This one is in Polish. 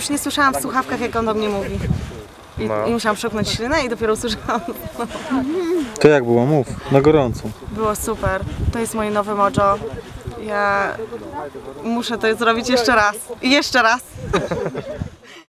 już nie słyszałam w słuchawkach, jak on do mnie mówi. I, No. i musiałam przełknąć ślinę i dopiero usłyszałam. To jak było? Mów, na gorąco. Było super. To jest moje nowe mojo. Ja muszę to zrobić jeszcze raz. I jeszcze raz.